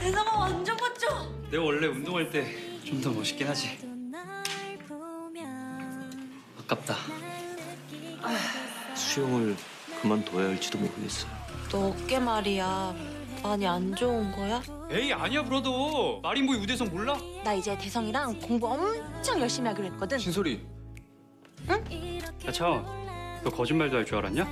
대성아 완전 멋져. 내가 원래 운동할 때 좀 더 멋있긴 하지. 아깝다. 수영을 그만둬야 할지도 모르겠어요. 너 어깨 말이야. 많이 안 좋은 거야? 에이 아니야 브라더. 마린보이 우대성 몰라? 나 이제 대성이랑 공부 엄청 열심히 하기로 했거든. 신소리 야 차원. 너 거짓말도 할 줄 알았냐?